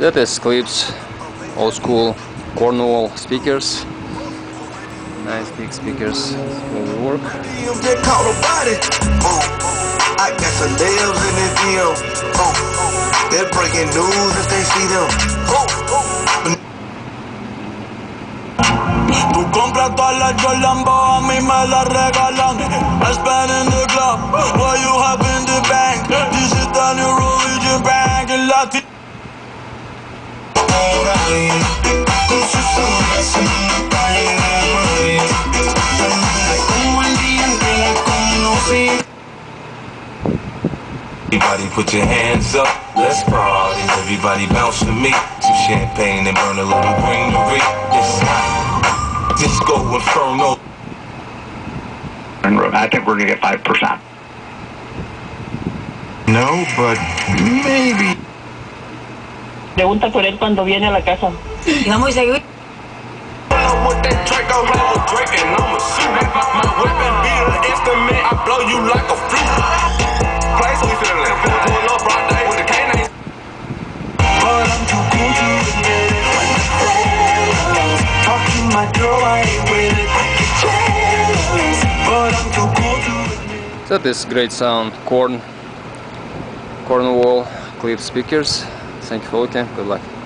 That is Klipsch, old school Cornwall speakers. Nice big speakers will work. I got celebs in. Oh, they're breaking news if they see them. Tú compras todas las Jolambo, a mí me regalan. I spend in the club, you have in the bank. This is the new religion bank. Everybody put your hands up, let's party. Everybody bounce to me. Some champagne and burn a little greenery. This hot. Disco Inferno. I think we're gonna get five percent. No, but maybe. Pregunta por él cuando viene a la casa. Y vamos a seguir. This great sound, Corn, Cornwall clip speakers. Thank you for looking. Good luck.